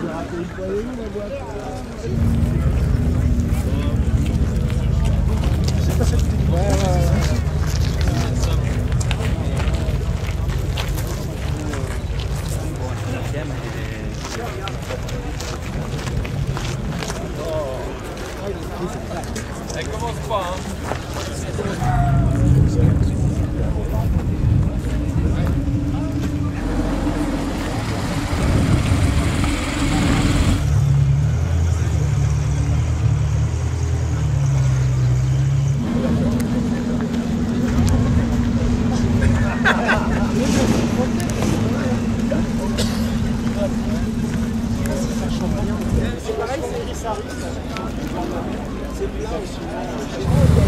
Vous C'est pareil, c'est services. C'est bien aussi.